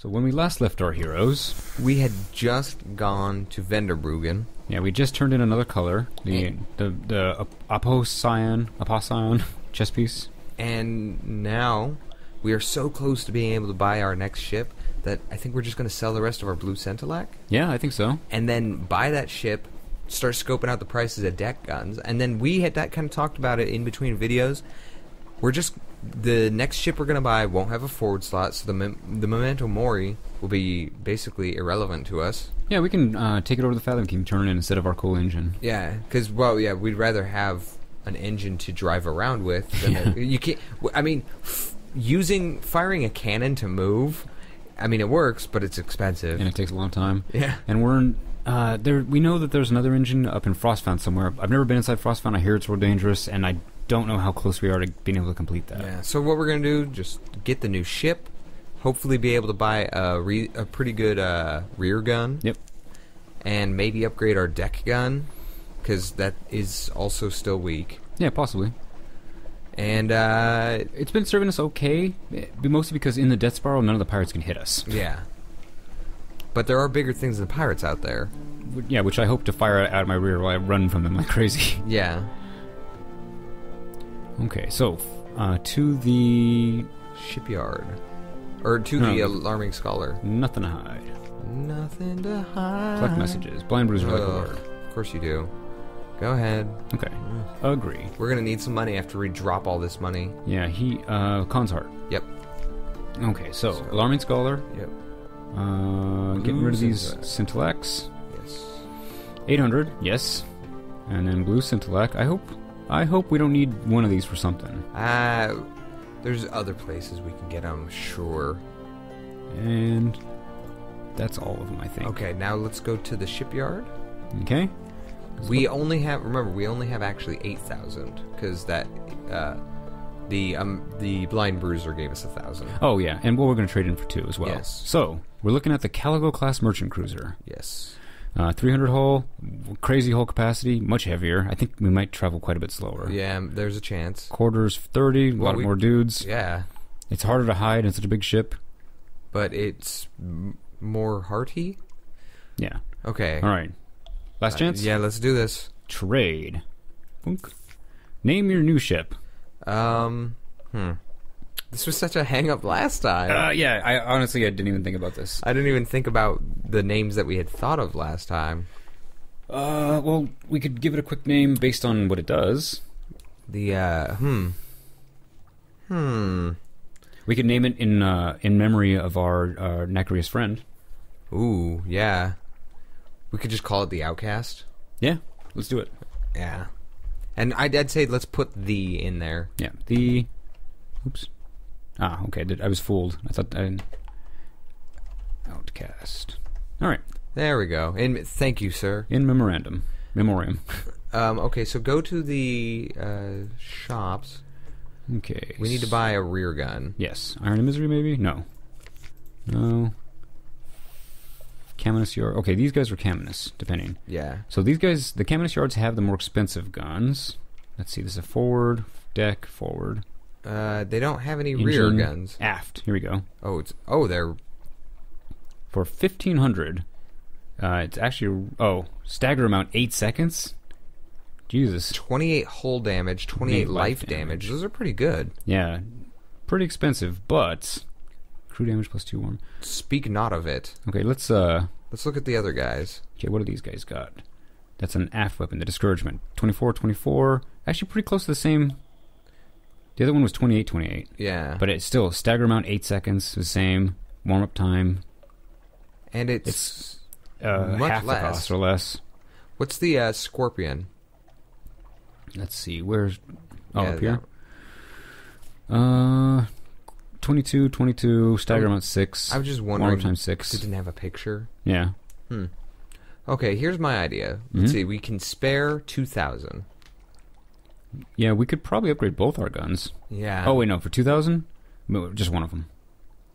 So when we last left our heroes, We had just gone to Venderbruggen. yeah, we just turned in another color, the the the Apocyan Apocyan chess piece. And now we are so close to being able to buy our next ship that I think we're just going to sell the rest of our blue Scintillack Yeah, I think so. and then buy that ship, start scoping out the prices of deck guns. And then we had that kind of talked about it in between videos. We're just the next ship we're going to buy won't have a forward slot, so the the Memento Mori will be basically irrelevant to us. Yeah, we can uh, take it over the Fathom King, turn it in instead of our cool engine. Yeah, because well, yeah, we'd rather have an engine to drive around with. Than Yeah. a, you can't. I mean, f- using firing a cannon to move. I mean, it works, but it's expensive. and it takes a long time. yeah. And we're in, uh, there. We know that there's another engine up in Frostfound somewhere. I've never been inside Frostfound. I hear it's real dangerous, and I don't know how close we are to being able to complete that. Yeah. So what we're gonna do? Just get the new ship. Hopefully, be able to buy a re- a pretty good uh, rear gun. Yep. And maybe upgrade our deck gun, because that is also still weak. Yeah, possibly. And uh, It's been serving us okay, eh, mostly because in the Death Spiral, none of the pirates can hit us. yeah. But there are bigger things than pirates out there. Yeah, which I hope to fire out of my rear while I run from them like crazy. Yeah. Okay, so uh, to the Shipyard. Or to No. the alarming scholar. nothing to hide. Nothing to hide. Collect messages. Blind bruiser like a word. Of course you do. Go ahead. Okay, agree. We're gonna need some money after we drop all this money. Yeah, he uh, Khan's heart. Yep. Okay, so, So- alarming scholar. Yep. Uh, getting rid of these Scintillack. Scintillacks. Yes. 800, yes. And then blue Scintillack. I hope I hope we don't need one of these for something. Uh, there's other places we can get them, sure. And that's all of them, I think. Okay, now let's go to the shipyard. Okay. We only have, remember, we only have actually 8,000, because that, uh, the, um, the blind bruiser gave us a thousand. Oh yeah, and well, we're going to trade in for two as well. Yes. So we're looking at the Caligo class merchant cruiser, Yes. Uh, 300 hull, crazy hull capacity, much heavier. I think we might travel quite a bit slower. Yeah, there's a chance. Quarters 30, a lot we- more dudes. Yeah, It's harder to hide in such a big ship. but it's m- more hearty. Yeah. Okay. All right. Last Uh, chance. yeah, let's do this. Trade. Boink. Name your new ship. Um, hmm. This was such a hang up last time. Uh, yeah, I honestly I didn't even think about this. I didn't even think about the names that we had thought of last time. Uh, well, we could give it a quick name based on what it does. The uh, hmm, hmm. We could name it in uh, in memory of our uh, Nacreous friend. Ooh, yeah. We could just call it the Outcast. Yeah, let's do it. Yeah. And I'd, I'd say let's put the in there. Yeah, the. Oops. Ah, okay. I was fooled. I thought I. Outcast. All right. There we go. And thank you, sir. In memorandum, memoriam. Um, okay, so go to the uh, shops. Okay. We need to buy a rear gun. Yes. Iron and Misery, maybe? No. No. Caminus Yard. Okay, these guys are Caminus, depending. Yeah. So these guys, the Caminus Yards have the more expensive guns. Let's see, this is a forward, deck, forward. Uh, they don't have any rear engine, guns. Aft. Here we go. Oh, it's oh they're For 1500 uh, it's actually, oh, stagger amount 8 seconds? Jesus. 28 hull damage, 28 life damage. Those are pretty good. Yeah. Pretty expensive, but crew damage plus 2 1. Speak not of it. Okay, let's, uh, Let's look at the other guys. Okay, what do these guys got? That's an aft weapon, the discouragement. 24, 24. Actually, pretty close to the same. The other one was 28, 28. Yeah. But it's still stagger amount, 8 seconds, the same. Warm up time, and it's, it's uh, Much half less. the cost or less. what's the uh, scorpion? Let's see, where's. Oh, Yeah, up here? Uh. 22, 22, stagger amount 6. I was just warm wondering up time 6. it didn't have a picture. Yeah. Hmm. Okay, here's my idea. Let's Mhm. see. We can spare 2,000. Yeah, we could probably upgrade both our guns. Yeah. Oh wait, no, for two thousand, just one of them.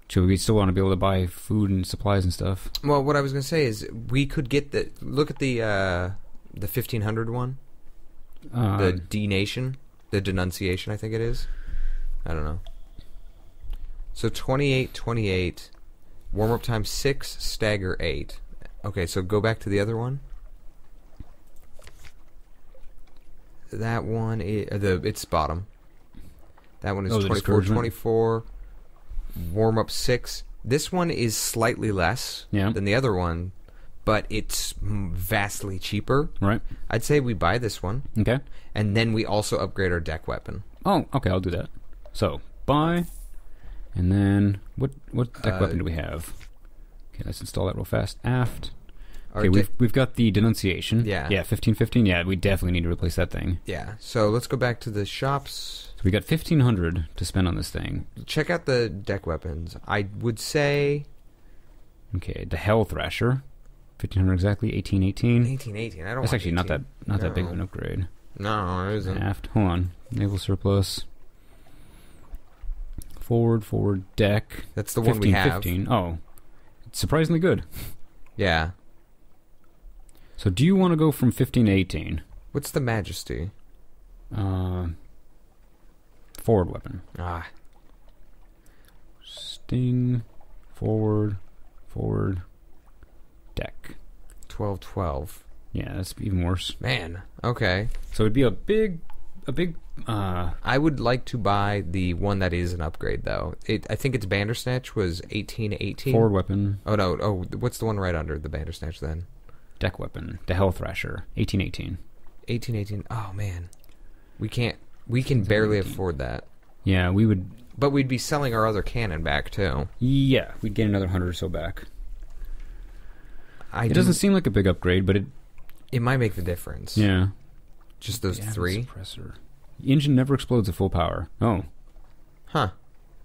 Should we still want to be able to buy food and supplies and stuff? Well, what I was going to say is we could get the look at the uh, the 1500 one, Uh, the D Nation, the denunciation. I think it is. I don't know. So 28, 28, Warm up time six, stagger eight. Okay, so go back to the other one. That one is the it's bottom. That one is Oh, 24 24 warm up 6. This one is slightly less Yeah. than the other one, but it's vastly cheaper. Right. I'd say we buy this one Okay. and then we also upgrade our deck weapon. Oh, okay. I'll do that. So buy, and then what? What deck Uh, weapon do we have? Okay, let's install that real fast. Aft. Okay, we've we've got the denunciation. Yeah. Yeah. Fifteen fifteen. Yeah, we definitely need to replace that thing. yeah. So let's go back to the shops. So we got fifteen hundred to spend on this thing. Check out the deck weapons. I would say Okay, the Hell Thrasher, fifteen hundred exactly. Eighteen eighteen. 1818. I don't That's actually not that 18. not that big of an upgrade. No, it isn't. Aft. Hold on. Naval surplus. Forward, forward deck. That's the one we have. 15. Oh, it's surprisingly good. Yeah. So, do you want to go from 15 to 18? What's the Majesty? Uh, forward weapon. Ah, Sting. Forward. Forward. Deck. 1212. Yeah, that's even worse. Man. Okay. So it'd be a big, a big. Uh, I would like to buy the one that is an upgrade though. It I think its Bandersnatch was 1818. forward weapon. Oh no. Oh, what's the one right under the Bandersnatch then? Deck weapon. The Hell Thrasher. 1818. 1818. Oh man. We can't we can barely afford that. Yeah, we would. But we'd be selling our other cannon back too. Yeah, we'd get another hundred or so back. I it doesn't seem like a big upgrade, but it. it might make the difference. Yeah. Just those Yeah, three. Suppressor. The engine never explodes at full power. Oh, Huh.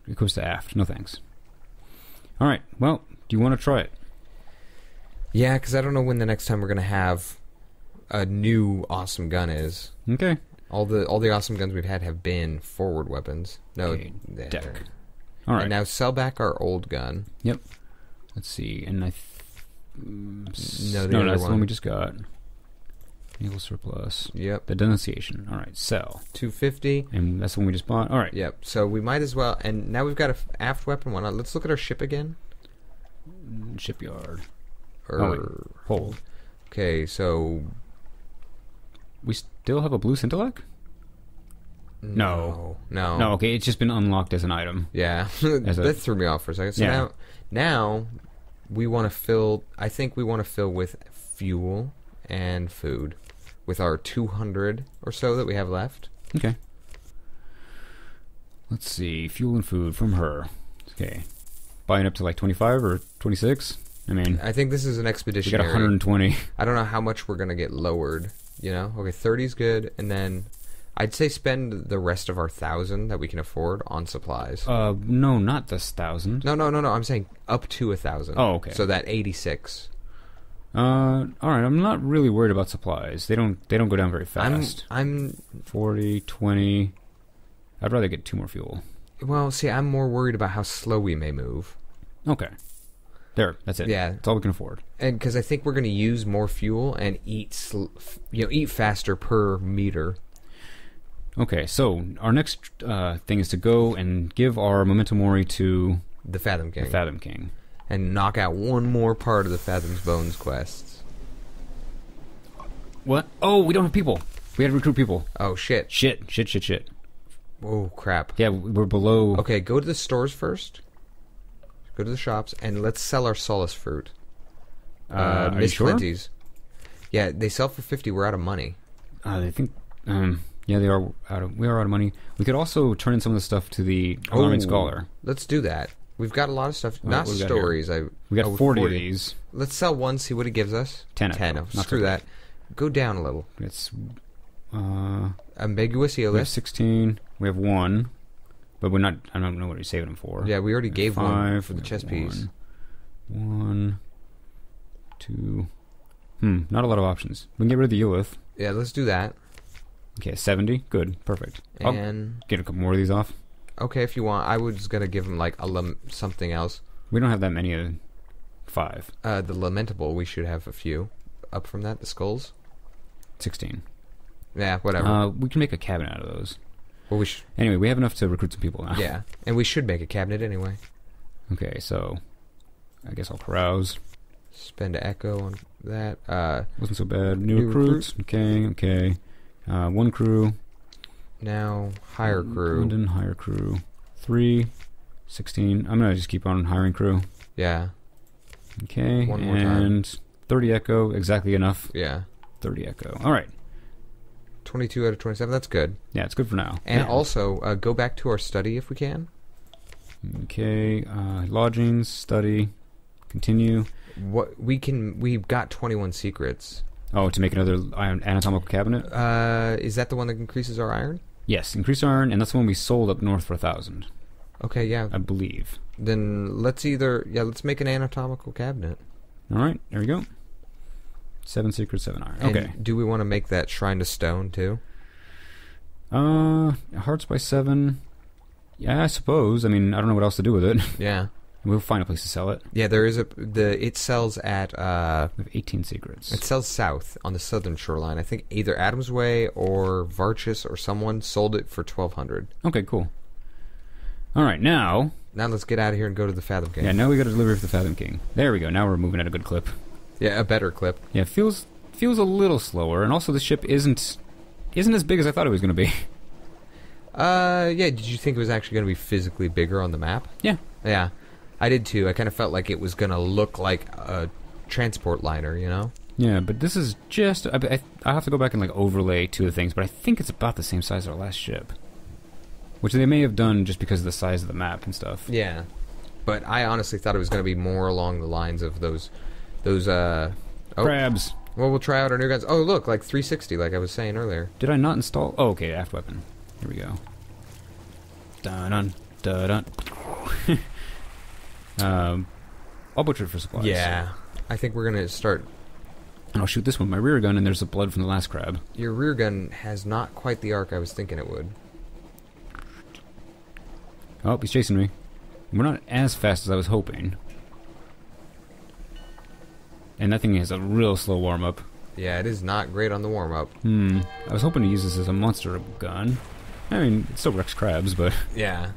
it goes to aft. No thanks. All right. Well, do you want to try it? Yeah, because I don't know when the next time we're gonna have a new awesome gun is. Okay. All the all the awesome guns we've had have been forward weapons. No, Okay, deck. All right. And now sell back our old gun. Yep. Let's see. And I. Th- mm, No, the no, other that's the one one. we just got. Naval surplus. Yep, The denunciation. All right. Sell. two fifty. And that's the one we just bought. All right. Yep. So we might as well. And now we've got a aft weapon. Why not? Let's look at our ship again. Shipyard. Or, Oh, wait. Hold. Okay, so We still have a blue Scintillack? no, no, No. Okay. It's just been unlocked as an item. Yeah, As a- that threw me off for a second. So Yeah. now, now we want to fill. I think we want to fill with fuel and food with our 200 or so that we have left. Okay. Let's see. Fuel and food from her. Okay. Buying up to like 25 or 26? I mean, I think this is an we expedition. got 120. I don't know how much we're gonna get lowered. You know, okay, 30 is good, and then I'd say spend the rest of our thousand that we can afford on supplies. Uh, no, not this thousand. no, no, no, no. I'm saying up to a thousand. Oh, okay. So that 86. Uh, all right. I'm not really worried about supplies. They don't. They don't go down very fast. I'm. I'm 40, 20. I'd rather get two more fuel. Well, see, I'm more worried about how slow we may move. Okay. There. That's it. Yeah. That's all we can afford. And because I think we're going to use more fuel and eat, sl- you know, eat faster per meter. Okay. So our next uh, thing is to go and give our memento mori to The Fathom King. the Fathom King. and knock out one more part of the Fathom's Bones quests. What? Oh, we don't have people. We had to recruit people. Oh, shit. Shit. Shit. Shit. Shit. Oh, crap. Yeah, we're below. Okay, go to the stores first. Go to the shops, and let's sell our Solace fruit. Uh, you Miss sure? Flinty's. Yeah, they sell for 50 We're out of money. Uh, I think. Um, yeah, they are out of. We are out of money. We could also turn in some of the stuff to the alarming Oh. scholar. Let's do that. We've got a lot of stuff. What- Not stories. I We got oh, 40, of these. Let's sell one, see what it gives us. 10. 10. Not Screw that. Go down a little. It's. Uh, Ambiguous we have 16. We have one. But we're not. I don't know what we're saving them for. Yeah, we already gave one Five, for the chess piece. One, one, two. Hmm, not a lot of options. We can get rid of the Eolith. Yeah, let's do that. Okay, 70. Good. Perfect. I'll And get a couple more of these off. okay, if you want, I was gonna give him like a lem- something else. We don't have that many of five. Uh, the lamentable, we should have a few. Up from that, the skulls. 16. Yeah, whatever. Uh, we can make a cabin out of those. Well, we should. Anyway, we have enough to recruit some people now. Yeah, and we should make a cabinet anyway. Okay, so I guess I'll carouse. Spend echo on that. Uh, Wasn't so bad. New, New recruits. Okay, okay. Uh, one crew. now hire crew. London, hire crew. Three. 16. I'm going to just keep on hiring crew. Yeah, Okay. One more time. and 30 echo. Exactly enough. yeah. 30 echo. All right. 22 out of 27. That's good. Yeah, it's good for now. And Yeah. also, uh, go back to our study if we can. Okay. Uh, lodgings, study. Continue. What we can, we've got 21 secrets. Oh, to make another iron anatomical cabinet? Uh, is that the one that increases our iron? Yes, increase iron, and that's the one we sold up north for a thousand, Okay, yeah. I believe. Then let's either, yeah, let's make an anatomical cabinet. All right, there we go. Seven secrets, seven iron. And Okay. do we want to make that shrine to stone too? Uh, hearts by seven. Yeah, I suppose. I mean, I don't know what else to do with it. Yeah. we'll find a place to sell it. Yeah, there is a the it sells at uh We have 18 secrets. it sells south on the southern shoreline. I think either Adams Way or Varchas or someone sold it for 1200. okay, cool. All right, now, Now let's get out of here and go to the Fathom King. yeah, now we got to deliver for the Fathom King. There we go. Now we're moving at a good clip. Yeah, a better clip. Yeah, feels feels a little slower, and also the ship isn't isn't as big as I thought it was going to be. Uh yeah, did you think it was actually going to be physically bigger on the map? Yeah. Yeah. I did too. I kind of felt like it was going to look like a transport liner, you know? Yeah, but this is just. I, I, I have to go back and like overlay two of the things, but I think it's about the same size as our last ship, which they may have done just because of the size of the map and stuff. Yeah. But I honestly thought it was going to be more along the lines of those those uh oh, Crabs. Well, we'll try out our new guns. Oh, look, like 360 like I was saying earlier. Did I not install? Oh, okay, aft weapon. Here we go. Dun dun dun dun. um, I'll butcher it for supplies. Yeah, I think we're going to start and I'll shoot this one my rear gun, and there's the blood from the last crab. Your rear gun has not quite the arc I was thinking it would. Oh, he's chasing me. We're not as fast as I was hoping. And that thing has a real slow warm up. Yeah, it is not great on the warm up. Hmm. I was hoping to use this as a monster gun. I mean, it still wrecks crabs, but Yeah.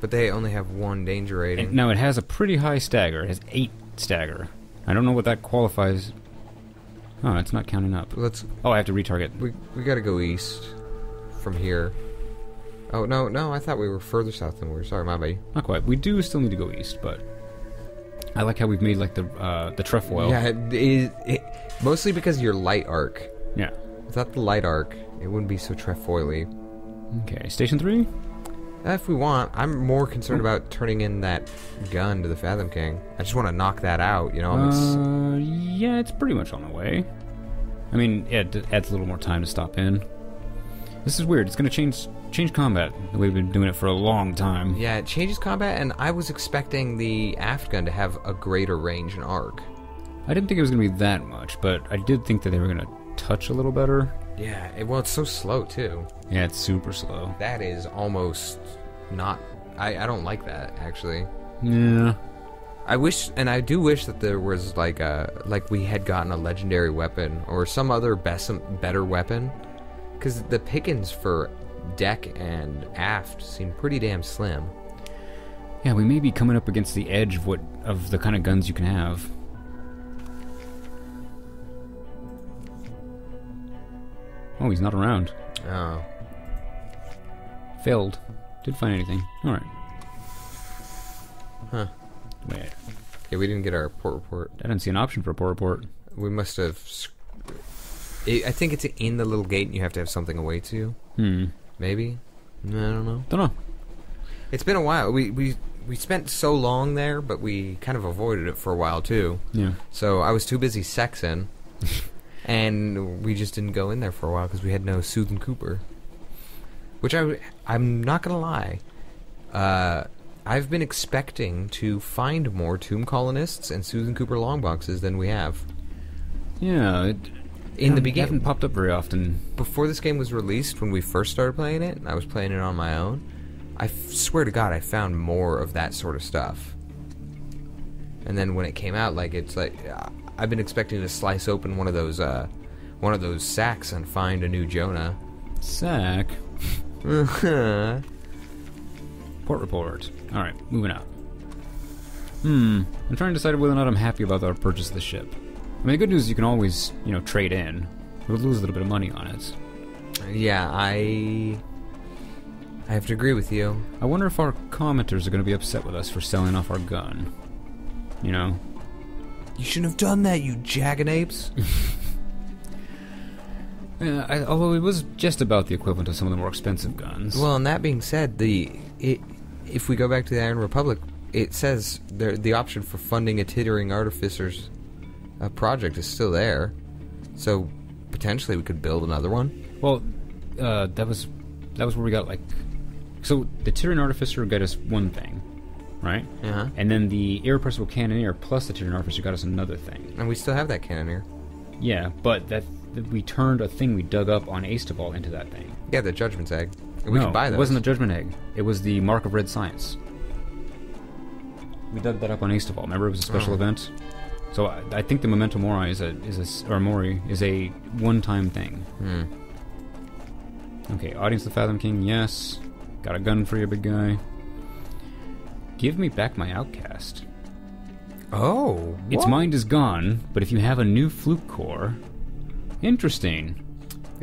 But they only have one danger rating. and now it has a pretty high stagger. It has eight stagger. I don't know what that qualifies. Oh, it's not counting up. Let's Oh, I have to retarget. we we got to go east from here. Oh, no, no, I thought we were further south than we were. Sorry, my bad. Not quite. We do still need to go east, but I like how we've made like the uh, the trefoil. yeah, it, it, it, mostly because your light arc. Yeah. Without the light arc, it wouldn't be so trefoily. Okay. Station three. Uh, If we want, I'm more concerned about turning in that gun to the Fathom King. I just want to knock that out, you know? Uh, yeah, it's pretty much on the way. I mean, it adds a little more time to stop in. This is weird. It's going to change change combat the way we've been doing it for a long time. Yeah, it changes combat, and I was expecting the aft gun to have a greater range and arc. I didn't think it was going to be that much, but I did think that they were going to touch a little better. Yeah, it, well, it's so slow too. Yeah, it's super slow. That is almost not. I, I don't like that actually. Yeah. I wish, and I do wish that there was like a like we had gotten a legendary weapon or some other best better weapon, because the pickings for deck and aft seem pretty damn slim. Yeah, we may be coming up against the edge of what of the kind of guns you can have. Oh, he's not around. Oh, Failed. Didn't find anything. All right. Huh. Wait, yeah, we didn't get our port report. I didn't see an option for a port report. We must have. I think it's in the little gate, and you have to have something away to. Hmm. Maybe. I don't know. Don't know. It's been a while. We we we spent so long there, but we kind of avoided it for a while too. Yeah. So I was too busy sexing, and we just didn't go in there for a while because we had no Susan Cooper. Which I I'm not gonna lie, uh, I've been expecting to find more Tomb Colonists and Susan Cooper long boxes than we have. Yeah. It, In the beginning, haven't popped up very often. before this game was released, when we first started playing it, and I was playing it on my own, I swear to God, I found more of that sort of stuff. And then when it came out, like it's like uh, I've been expecting to slice open one of those, uh, one of those sacks and find a new Jonah. Sack. Port report. All right, moving out. Hmm. I'm trying to decide whether or not I'm happy about our purchase of the ship. I mean, the good news is you can always, you know, trade in. We'll lose a little bit of money on it. Yeah, I. I have to agree with you. I wonder if our commenters are going to be upset with us for selling off our gun. You know? You shouldn't have done that, you jackanapes. Yeah, I, although it was just about the equivalent of some of the more expensive guns. well, and that being said, the it, if we go back to the Iron Republic, it says there the option for funding a tittering artificers uh, project is still there. So potentially we could build another one. Well, uh, that was that was where we got like. So the Tyrion Artificer got us one thing, right? Uh-huh. And then the Irrepressible Cannoneer plus the Tyrion Artificer got us another thing. And we still have that cannoneer. Yeah, but that, that we turned a thing we dug up on Aestival into that thing. Yeah, the Judgment's Egg. We no, can buy those. it wasn't the Judgment Egg. It was the Mark of Red Science. We dug that up on Aestival. Remember, it was a special Oh. event. So I, I think the Memento Mori is a is a or Mori is a one-time thing. Hmm. Okay, audience of the Fathom King, yes. Got a gun for you, big guy. Give me back my outcast. Oh, Its mind is gone, but if you have a new fluke core, interesting.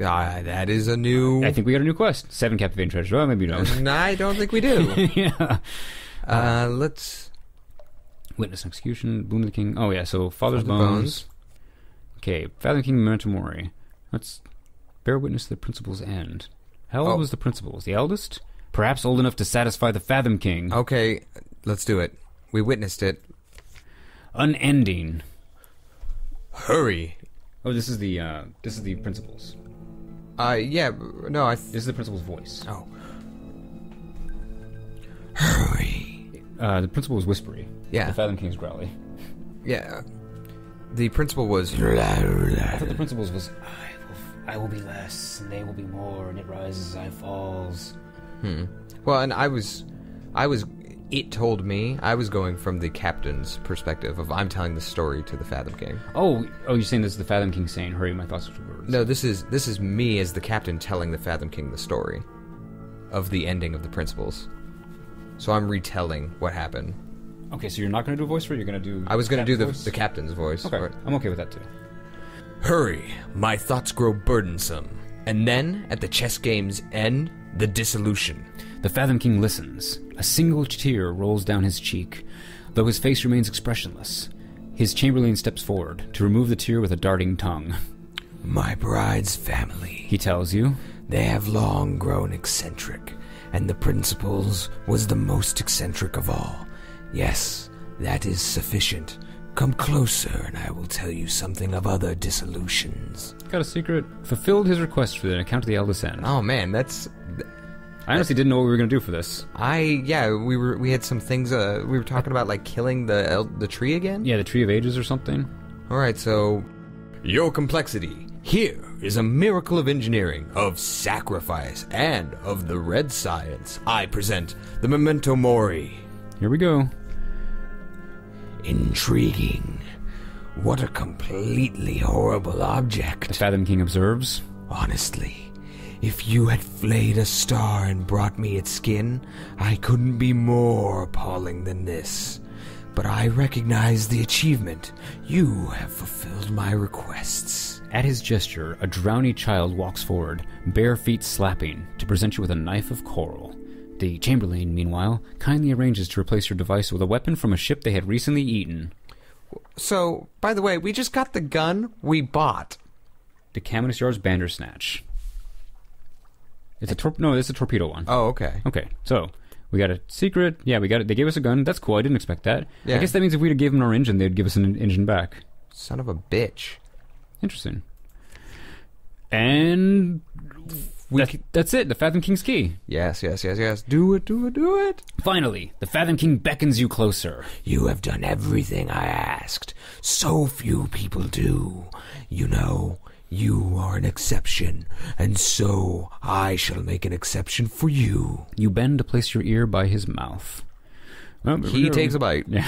Ah, that is a new. I think we got a new quest. Seven captivating treasures. Well, maybe you don't. No, I don't think we do. yeah. uh, let's. Witness and execution, boon to the king. Oh yeah, so father's Father bones. Bones. Okay, Father King Memento Mori. Let's bear witness to the principal's end. How old Oh. was the principal? Was the eldest? Perhaps old enough to satisfy the Fathom King. Okay, let's do it. We witnessed it. Unending. Hurry. Oh, this is the uh, this is the principal's. Uh, yeah, no, I. Th- This is the principal's voice. oh. Uh, the principal was whispery. Yeah. The Fathom King's growly. Yeah. The principal was. I thought the principal's was. I will, I will be less, and they will be more, and it rises, I falls. Hmm. Well, and I was, I was. It told me I was going from the captain's perspective of I'm telling the story to the Fathom King. Oh, oh, you're saying this is the Fathom King saying, "Hurry, my thoughts are words." No, this is this is me as the captain telling the Fathom King the story of the ending of the principles. So I'm retelling what happened. Okay, so you're not going to do a voice for it. You're going to do. I was going to do the voice? the captain's voice. Okay, I'm okay with that too. Hurry, my thoughts grow burdensome. And then, at the chess game's end, the dissolution. The Fathom King listens. A single tear rolls down his cheek, though his face remains expressionless. His chamberlain steps forward to remove the tear with a darting tongue. My bride's family. He tells you, They have long grown eccentric, and the principals was the most eccentric of all. Yes, that is sufficient. Come closer, and I will tell you something of other dissolutions. got a secret, fulfilled his request for an account of the Elder end. Oh man, that's I honestly didn't know what we were going to do for this. I yeah. We were we had some things. Uh, we were talking about like killing the el- the tree again. Yeah, the Tree of Ages or something. All right, so your complexity. Here is a miracle of engineering, of sacrifice, and of the red science. I present the Memento Mori. Here we go. Intriguing. What a completely horrible object. The. Fathom King observes. Honestly, if you had flayed a star and brought me its skin, I couldn't be more appalling than this. But I recognize the achievement. You have fulfilled my requests. At his gesture, a drowny child walks forward, bare feet slapping, to present you with a knife of coral. The Chamberlain, meanwhile, kindly arranges to replace your device with a weapon from a ship they had recently eaten. So, by the way, we just got the gun we bought. The Caminus Yard's Bandersnatch. It's a tor- no, it's a torpedo one. Oh, okay. Okay, so we got a secret. Yeah, we got it. They gave us a gun. That's cool. I didn't expect that. Yeah. I guess that means if we'd have given them our engine, they'd give us an engine back. Son of a bitch. Interesting. And We that- c- that's it. The Fathom King's key. Yes, yes, yes, yes. Do it, do it, do it. Finally, the Fathom King beckons you closer. You have done everything I asked. So few people do. You know, you are an exception, and so I shall make an exception for you. You bend to place your ear by his mouth. Well, He takes a bite. Yeah.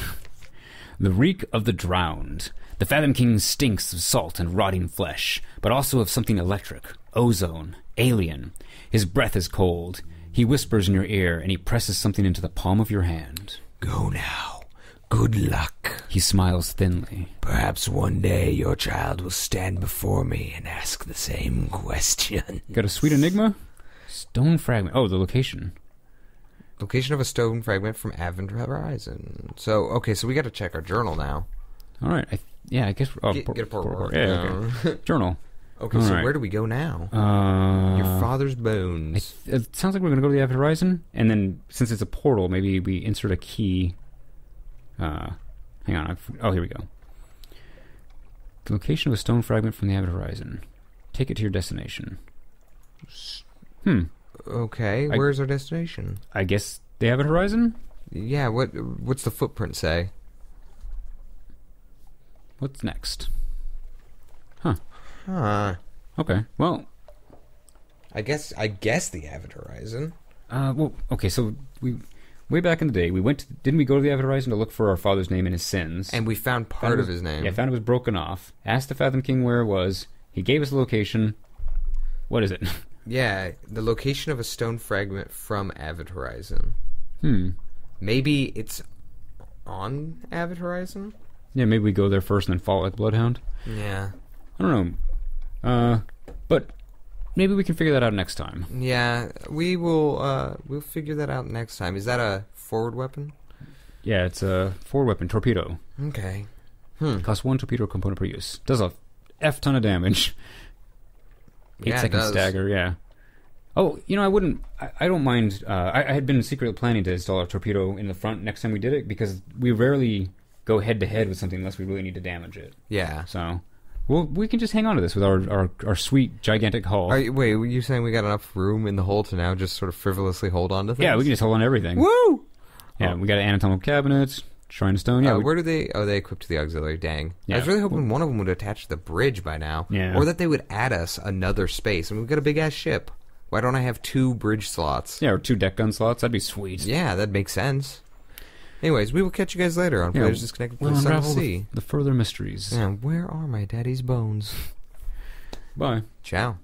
The reek of the drowned. The Fathom King stinks of salt and rotting flesh, but also of something electric, ozone, alien. His breath is cold. He whispers in your ear, and he presses something into the palm of your hand. Go now. Good luck. He smiles thinly. Perhaps one day your child will stand before me and ask the same question. Got a sweet enigma? Stone fragment. Oh, the location. Location of a stone fragment from Avid Horizon. So, okay, so we got to check our journal now. All right. I, yeah, I guess. Oh, Get- get a por- por- por- Yeah, okay. Journal. Okay, All so right. where do we go now? Uh, Your father's bones. th- it sounds like we're going to go to the Avid Horizon, and then since it's a portal, maybe we insert a key. Uh, hang on. I've, oh, here we go. The location of a stone fragment from the Avid Horizon. Take it to your destination. Hmm. Okay, I- where's our destination? I guess the Avid Horizon. Yeah, what what's the footprint say? What's next? Huh. Okay. Well, I guess I guess the Avid Horizon. uh, well, okay. So we, way back in the day, we went. To, didn't we go to the Avid Horizon to look for our father's name and his sins? And we found part Found of was- his name. Yeah, found it was broken off. Asked the Fathom King where it was. He gave us the location. What is it? Yeah, the location of a stone fragment from Avid Horizon. hmm. Maybe it's on Avid Horizon? Yeah, maybe we go there first and then follow like Bloodhound. Yeah. I don't know. Uh, but maybe we can figure that out next time. Yeah, we will uh we'll figure that out next time. Is that a forward weapon? Yeah, it's a forward weapon torpedo. Okay. Hmm. Costs one torpedo component per use. Does a f ton of damage. Eight Yeah, second stagger. Yeah. Oh, you know, I wouldn't. I, I don't mind. Uh, I, I had been secretly planning to install a torpedo in the front next time we did it because we rarely go head to head with something unless we really need to damage it. Yeah. So, well, we can just hang on to this with our our, our sweet gigantic hull. Are you, wait, were you saying we got enough room in the hole to now just sort of frivolously hold on to things? yeah, we can just hold on to everything. Woo! Yeah, Oh. we got anatomical cabinets, shrine of stone. Yeah, uh, we- where do they? Oh, they equipped to the auxiliary. Dang. I was really hoping one of them would attach to the bridge by now, Yeah. or that they would add us another space. I mean, we've got a big ass ship. Why don't I have two bridge slots? yeah, or two deck gun slots. That'd be sweet. Yeah, that makes sense. Anyways, we will catch you guys later on Yeah, Players Disconnected We'll the Sun the, the further mysteries. Yeah, where are my daddy's bones? Bye. Ciao.